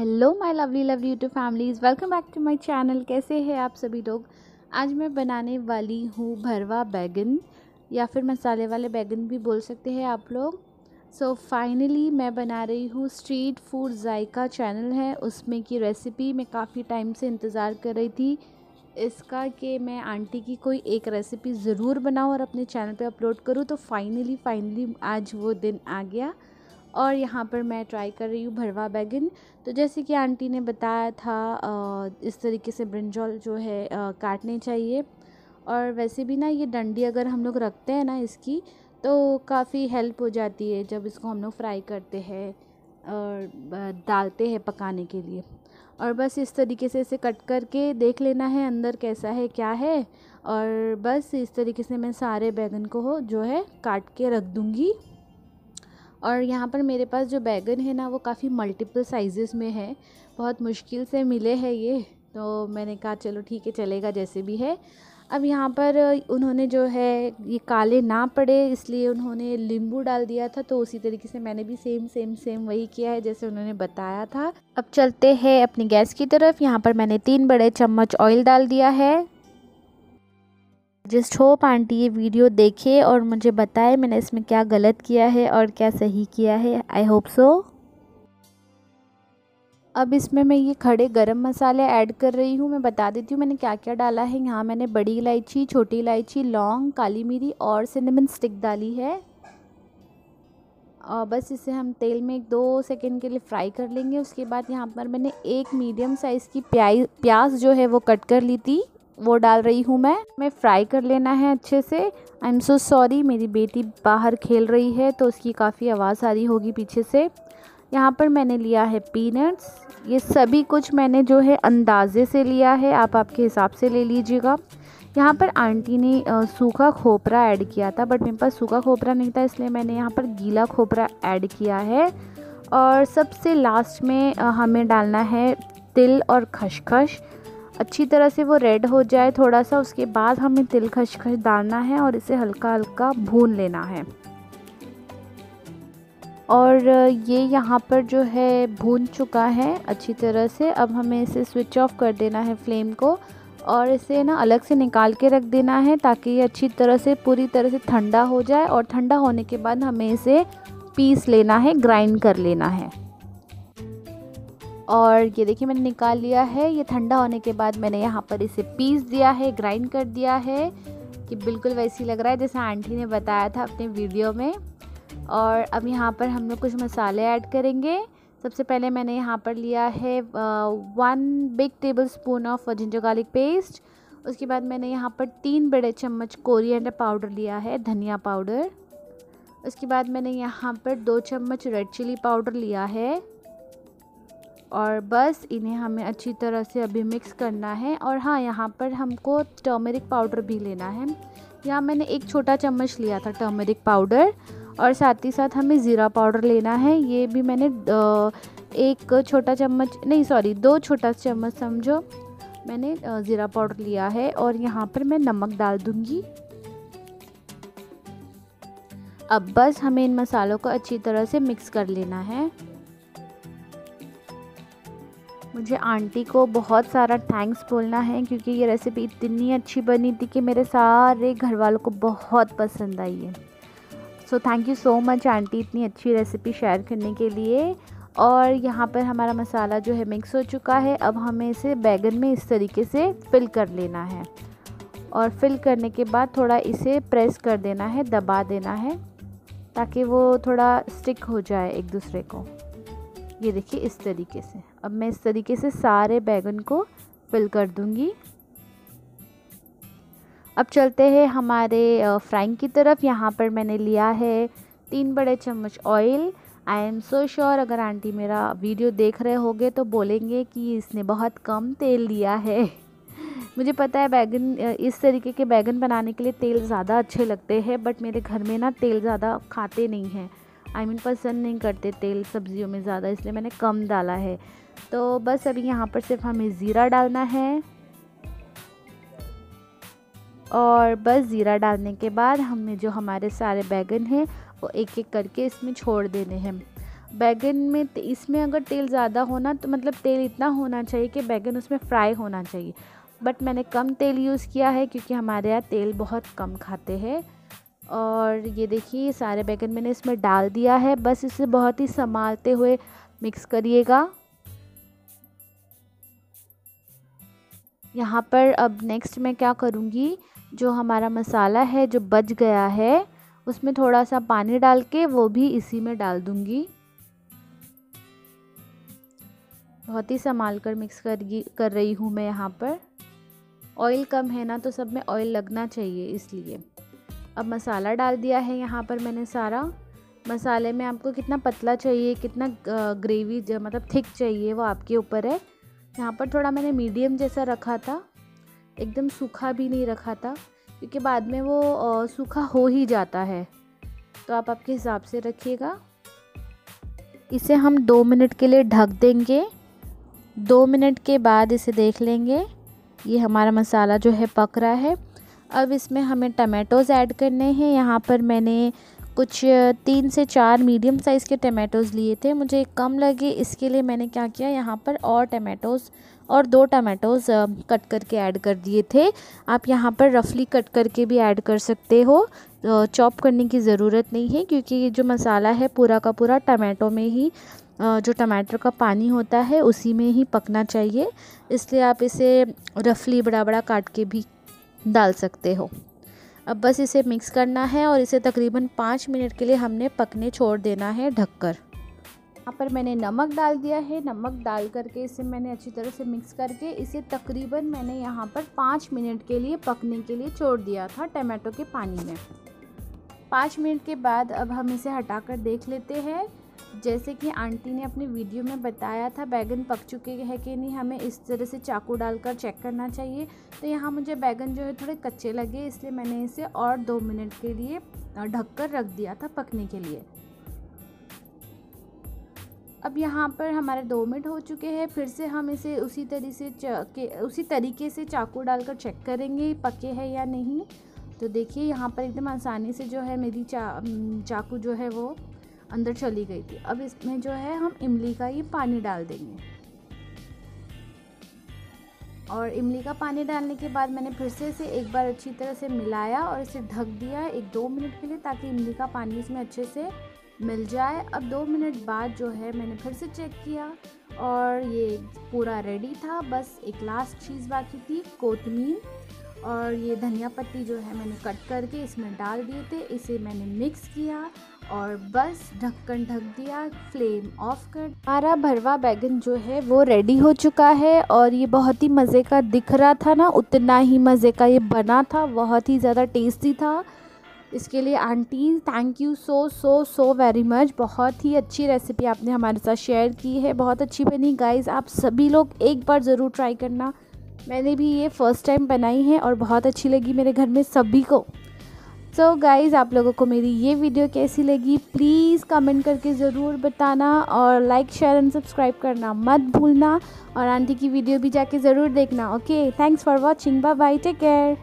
Hello my lovely lovely YouTube families welcome back to my channel. कैसे हैं आप सभी लोग? आज मैं बनाने वाली हूँ भरवा बैगन या फिर मसाले वाले बैगन भी बोल सकते हैं आप लोग। सो so, फाइनली मैं बना रही हूँ स्ट्रीट फ़ूड जायका चैनल है। उसमें की रेसिपी मैं काफ़ी टाइम से इंतज़ार कर रही थी। इसका कि मैं आंटी की कोई एक रेसिपी ज़रूर बनाऊँ और अपने चैनल पे अपलोड करूँ तो फाइनली फाइनली आज वो दिन आ गया। और यहाँ पर मैं ट्राई कर रही हूँ भरवा बैगन। तो जैसे कि आंटी ने बताया था इस तरीके से ब्रिंजॉल जो है काटने चाहिए। और वैसे भी ना ये डंडी अगर हम लोग रखते हैं ना इसकी तो काफ़ी हेल्प हो जाती है जब इसको हम लोग फ्राई करते हैं और डालते हैं पकाने के लिए। और बस इस तरीके से इसे कट करके देख लेना है अंदर कैसा है, क्या है। और बस इस तरीके से मैं सारे बैगन को जो है काट के रख दूँगी। और यहाँ पर मेरे पास जो बैगन है ना, वो काफ़ी मल्टीपल साइज़ में है। बहुत मुश्किल से मिले हैं ये। तो मैंने कहा, चलो ठीक है, चलेगा जैसे भी है। अब यहाँ पर उन्होंने जो है, ये काले ना पड़े, इसलिए उन्होंने नींबू डाल दिया था। तो उसी तरीके से मैंने भी सेम सेम सेम वही किया है जैसे उन्होंने बताया था। अब चलते हैं अपनी गैस की तरफ़। यहाँ पर मैंने तीन बड़े चम्मच ऑयल डाल दिया है। जस्ट होप आंटी ये वीडियो देखे और मुझे बताए मैंने इसमें क्या गलत किया है और क्या सही किया है। आई होप सो अब इसमें मैं ये खड़े गरम मसाले ऐड कर रही हूँ। मैं बता देती हूँ मैंने क्या क्या डाला है। यहाँ मैंने बड़ी इलायची, छोटी इलायची, लौंग, काली मिरी और सिनेमन स्टिक डाली है। और बस इसे हम तेल में एक दो सेकंड के लिए फ्राई कर लेंगे। उसके बाद यहाँ पर मैंने एक मीडियम साइज़ की प्याज प्याज जो है वो कट कर ली थी। वो डाल रही हूँ मैं। मैं फ्राई कर लेना है अच्छे से। आई एम सो सॉरी मेरी बेटी बाहर खेल रही है तो उसकी काफ़ी आवाज़ आ रही होगी पीछे से। यहाँ पर मैंने लिया है पीनट्स ये सभी कुछ मैंने जो है अंदाज़े से लिया है, आप आपके हिसाब से ले लीजिएगा। यहाँ पर आंटी ने सूखा खोपरा ऐड किया था, बट मेरे पास सूखा खोपरा नहीं था, इसलिए मैंने यहाँ पर गीला खोपरा ऐड किया है। और सबसे लास्ट में हमें डालना है तिल और खशखश। अच्छी तरह से वो रेड हो जाए थोड़ा सा उसके बाद हमें तिल खशखश डालना है और इसे हल्का हल्का भून लेना है। और ये यहाँ पर जो है, भून चुका है अच्छी तरह से। अब हमें इसे स्विच ऑफ़ कर देना है फ्लेम को और इसे ना अलग से निकाल के रख देना है ताकि ये अच्छी तरह से, पूरी तरह से ठंडा हो जाए और ठंडा होने के बाद हमें इसे पीस लेना है ग्राइंड कर लेना है। और ये देखिए मैंने निकाल लिया है। ये ठंडा होने के बाद मैंने यहाँ पर इसे पीस दिया है, ग्राइंड कर दिया है कि बिल्कुल वैसी लग रहा है जैसे आंटी ने बताया था अपने वीडियो में। और अब यहाँ पर हम लोग कुछ मसाले ऐड करेंगे। सबसे पहले मैंने यहाँ पर लिया है one big tablespoon of ginger garlic paste उसके बाद मैंने यहाँ पर तीन बड़े चम्मच कोरिएंडर पाउडर लिया है, धनिया पाउडर उसके बाद मैंने यहाँ पर दो चम्मच रेड चिली पाउडर लिया है। और बस इन्हें हमें अच्छी तरह से अभी मिक्स करना है। और हाँ यहाँ पर हमको टर्मेरिक पाउडर भी लेना है। यहाँ मैंने एक छोटा चम्मच लिया था टर्मेरिक पाउडर और साथ ही साथ हमें ज़ीरा पाउडर लेना है। ये भी मैंने एक छोटा चम्मच, नहीं सॉरी दो छोटा चम्मच समझो। मैंने ज़ीरा पाउडर लिया है और यहाँ पर मैं नमक डाल दूँगी। अब बस हमें इन मसालों को अच्छी तरह से मिक्स कर लेना है। मुझे आंटी को बहुत सारा थैंक्स बोलना है क्योंकि ये रेसिपी इतनी अच्छी बनी थी कि मेरे सारे घर वालों को बहुत पसंद आई है। So thank you so much aunty इतनी अच्छी रेसिपी शेयर करने के लिए। और यहाँ पर हमारा मसाला जो है मिक्स हो चुका है। अब हमें इसे बैगन में इस तरीके से फिल कर लेना है। और फिल करने के बाद थोड़ा इसे प्रेस कर देना है, दबा देना है ताकि वो थोड़ा स्टिक हो जाए एक दूसरे को। ये देखिए इस तरीके से। अब मैं इस तरीके से सारे बैगन को फिल कर दूँगी। अब चलते हैं हमारे फ्राइंग की तरफ़। यहाँ पर मैंने लिया है तीन बड़े चम्मच oil I am so sure अगर आंटी मेरा वीडियो देख रहे होंगे तो बोलेंगे कि इसने बहुत कम तेल लिया है। मुझे पता है बैगन इस तरीके के बैगन बनाने के लिए तेल ज़्यादा अच्छे लगते हैं बट मेरे घर में ना तेल ज़्यादा खाते नहीं हैं। आई मीन पसंद नहीं करते तेल सब्जियों में ज़्यादा, इसलिए मैंने कम डाला है। तो बस अभी यहाँ पर सिर्फ़ हमें ज़ीरा डालना है। और बस ज़ीरा डालने के बाद हमें जो हमारे सारे बैगन हैं, वो एक एक करके इसमें छोड़ देने हैं। बैगन में इसमें अगर तेल ज़्यादा होना तो मतलब तेल इतना होना चाहिए कि बैगन उसमें फ्राई होना चाहिए। बट मैंने कम तेल यूज़ किया है, क्योंकि हमारे यहाँ तेल बहुत कम खाते हैं। और ये देखिए सारे बैगन मैंने इसमें डाल दिया है। बस इसे बहुत ही संभालते हुए मिक्स करिएगा। यहाँ पर अब नेक्स्ट मैं क्या करूँगी? जो हमारा मसाला है, जो बच गया है, उसमें थोड़ा सा पानी डाल के वो भी इसी में डाल दूँगी। बहुत ही संभाल कर मिक्स कर कर रही हूँ मैं यहाँ पर। ऑयल कम है ना तो सब में ऑयल लगना चाहिए इसलिए। अब मसाला डाल दिया है यहाँ पर मैंने सारा। मसाले में आपको कितना पतला चाहिए, कितना ग्रेवी मतलब थिक चाहिए वो आपके ऊपर है। यहाँ पर थोड़ा मैंने मीडियम जैसा रखा था। एकदम सूखा भी नहीं रखा था, क्योंकि बाद में वो सूखा हो ही जाता है। तो आप आपके हिसाब से रखिएगा। इसे हम दो मिनट के लिए ढक देंगे। दो मिनट के बाद इसे देख लेंगे। ये हमारा मसाला जो है पक रहा है। अब इसमें हमें टमाटोज़ ऐड करने हैं। यहाँ पर मैंने कुछ तीन से चार मीडियम साइज़ के टमाटोज़ लिए थे। मुझे कम लगे, इसके लिए मैंने क्या किया, यहाँ पर और टमाटोज़ और दो टमाटोज़ कट करके ऐड कर दिए थे। आप यहाँ पर रफली कट करके भी ऐड कर सकते हो। चॉप करने की ज़रूरत नहीं है, क्योंकि ये जो मसाला है पूरा का पूरा टमाटो में ही जो टमाटर का पानी होता है उसी में ही पकना चाहिए। इसलिए आप इसे रफली बड़ा बड़ा काट के भी डाल सकते हो। अब बस इसे मिक्स करना है और इसे तकरीबन पाँच मिनट के लिए हमने पकने छोड़ देना है ढककर। यहाँ पर मैंने नमक डाल दिया है। नमक डाल करके इसे मैंने अच्छी तरह से मिक्स करके इसे तकरीबन मैंने यहाँ पर पाँच मिनट के लिए पकने के लिए छोड़ दिया था टमाटो के पानी में। पाँच मिनट के बाद अब हम इसे हटाकर देख लेते हैं। जैसे कि आंटी ने अपनी वीडियो में बताया था, बैगन पक चुके हैं कि नहीं, हमें इस तरह से चाकू डालकर चेक करना चाहिए। तो यहाँ मुझे बैगन जो है थोड़े कच्चे लगे, इसलिए मैंने इसे और दो मिनट के लिए ढककर रख दिया था पकने के लिए। अब यहाँ पर हमारे दो मिनट हो चुके हैं, फिर से हम इसे उसी तरीके से के, उसी तरीके से चाकू डालकर चेक करेंगे, पके हैं या नहीं। तो देखिए, यहाँ पर एकदम आसानी से जो है मेरी चा चाकू जो है वो अंदर चली गई थी। अब इसमें जो है, हम इमली का ये पानी डाल देंगे। और इमली का पानी डालने के बाद मैंने फिर से इसे एक बार अच्छी तरह से मिलाया और इसे ढक दिया एक दो मिनट के लिए ताकि इमली का पानी इसमें अच्छे से मिल जाए। अब दो मिनट बाद जो है, मैंने फिर से चेक किया और ये पूरा रेडी था। बस एक लास्ट चीज़ बाकी थी कोतमीर और ये धनिया पत्ती जो है मैंने कट करके इसमें डाल दिए थे, इसे मैंने मिक्स किया और बस ढक्कन ढक दिया फ्लेम ऑफ़ कर हमारा भरवा बैगन जो है वो रेडी हो चुका है और ये बहुत ही मज़े का दिख रहा था ना, उतना ही मज़े का ये बना था, बहुत ही ज़्यादा टेस्टी था। इसके लिए aunty thank you so so so very much बहुत ही अच्छी रेसिपी आपने हमारे साथ शेयर की है, बहुत अच्छी बनी। गाइज़ आप सभी लोग एक बार ज़रूर ट्राई करना। मैंने भी ये फ़र्स्ट टाइम बनाई है और बहुत अच्छी लगी मेरे घर में सभी को। सो so गाइज़ आप लोगों को मेरी ये वीडियो कैसी लगी प्लीज़ कमेंट करके ज़रूर बताना और लाइक शेयर एंड सब्सक्राइब करना मत भूलना और आंटी की वीडियो भी जाके ज़रूर देखना। Okay thanks for watching bye bye take care